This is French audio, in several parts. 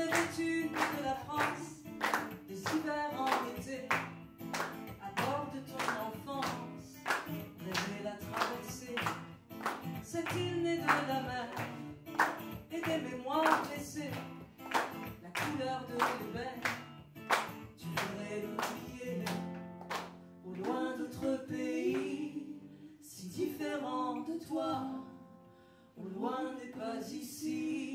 très vêtue de la France, de hiver en été, à bord de ton enfance, rêver la traversée, cette île née de la mer et des mémoires blessées, la couleur de l'hiver, tu voudrais l'oublier, au loin d'autres pays, si différents de toi, au loin n'est pas ici.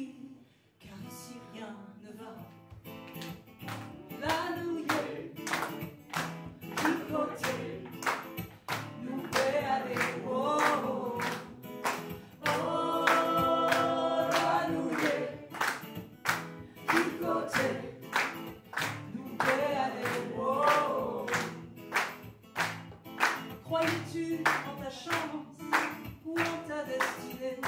Croyais-tu en ta chance ou en ta destinée?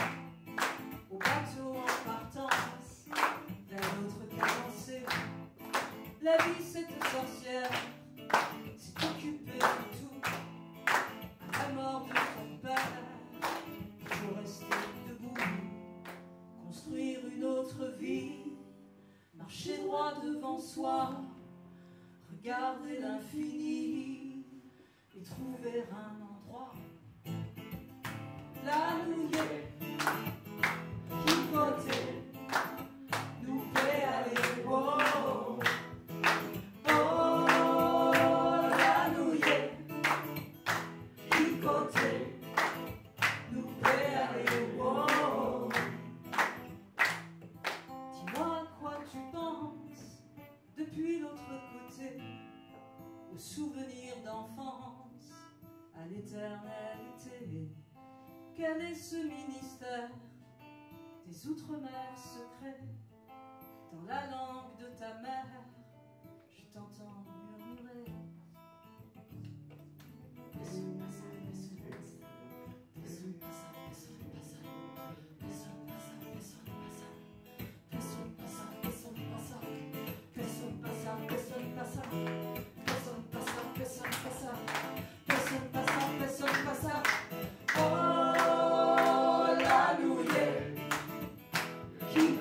Au bateau en partance vers l'autre cadencée La vie cette sorcière s'est occupée de tout. À la mort de ton père faut rester debout Construire une autre vie. Marcher droit devant soi Regarder l'infini souvenirs d'enfance, à l'éternalité. Quel est ce ministère des outre-mer secrets? Dans la langue de ta mère, je t'entends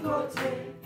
côté